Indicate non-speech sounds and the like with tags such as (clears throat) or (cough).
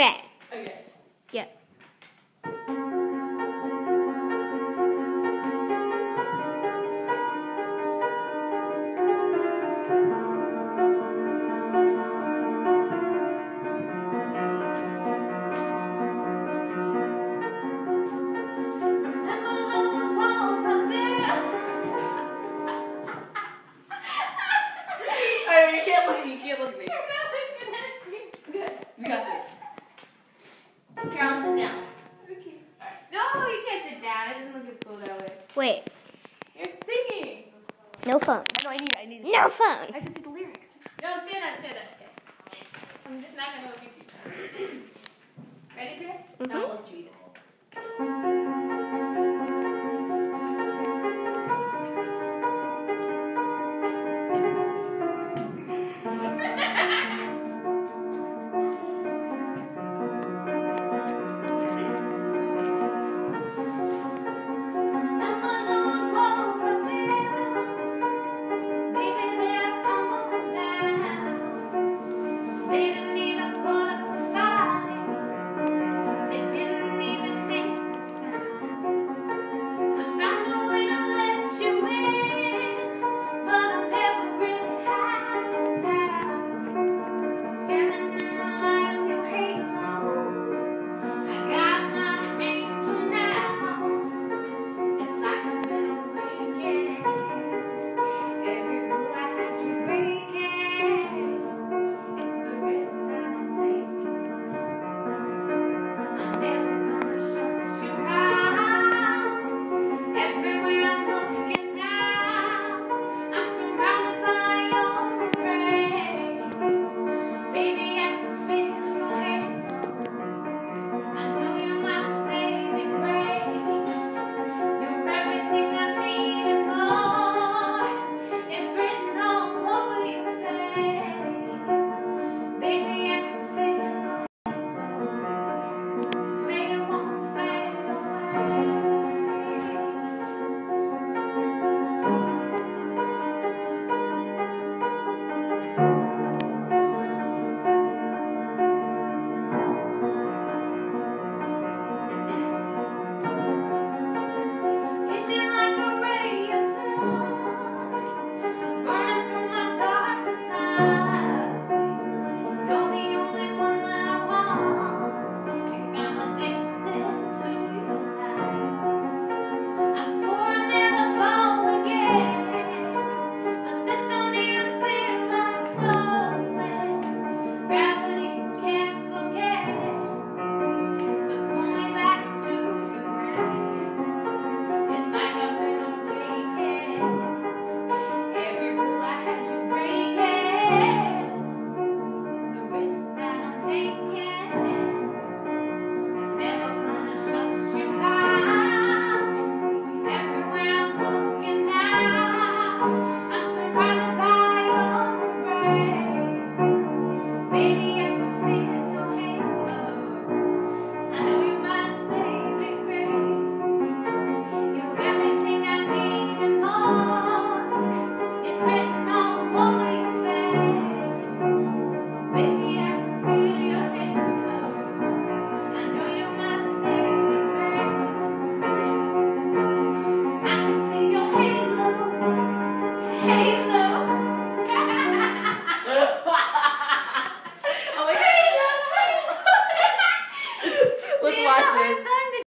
Okay. Okay. Yeah. Oh, you can't look. You can't look at me. Wait. You're singing. No phone. No, I need. I need. No phone. I just need the lyrics. No, stand up, stand up. Okay. I'm just not gonna look at you. (clears throat) Ready, Claire? Mm-hmm. No, I'll look at you either.